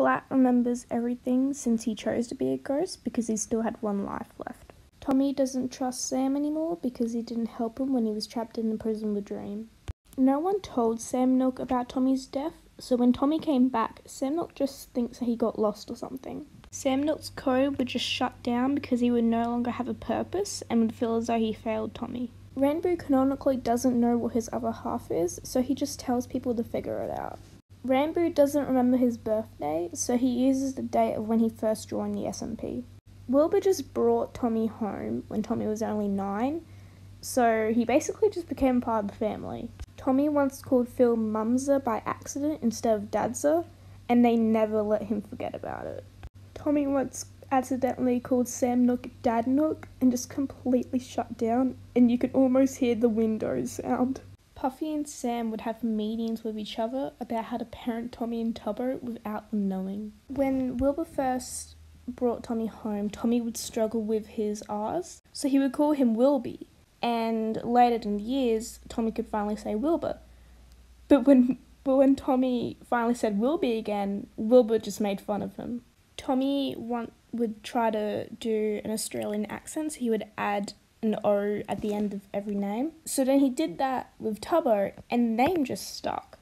Glatz remembers everything since he chose to be a ghost because he still had one life left. Tommy doesn't trust Sam anymore because he didn't help him when he was trapped in the prison with Dream. No one told Sam Nook about Tommy's death, so when Tommy came back, Sam Nook just thinks that he got lost or something. Sam Nook's code would just shut down because he would no longer have a purpose and would feel as though he failed Tommy. Ranboo canonically doesn't know what his other half is, so he just tells people to figure it out. Ranboo doesn't remember his birthday, so he uses the date of when he first joined the SMP. Wilbur just brought Tommy home when Tommy was only nine, so he basically just became part of the family. Tommy once called Phil Mumza by accident instead of Dadza, and they never let him forget about it. Tommy once accidentally called Sam Nook Dad Nook and just completely shut down, and you could almost hear the windows sound. Puffy and Sam would have meetings with each other about how to parent Tommy and Tubbo without them knowing. When Wilbur first brought Tommy home, Tommy would struggle with his R's, so he would call him Wilby. And later in the years, Tommy could finally say Wilbur. But when but when Tommy finally said Wilby again, Wilbur just made fun of him. Tommy want, would try to do an Australian accent, so he would add an O at the end of every name. So then he did that with Tubbo, and the name just stuck.